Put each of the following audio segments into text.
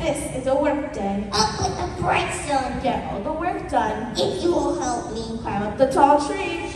This is a work day. Up with the brakes on. Get all the work done. If you will help me. Climb up the tall tree.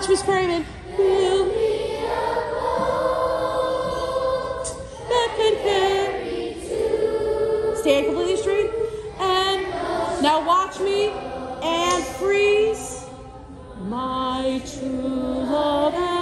Watch Miss Stand completely straight. And now watch me and freeze. My true love.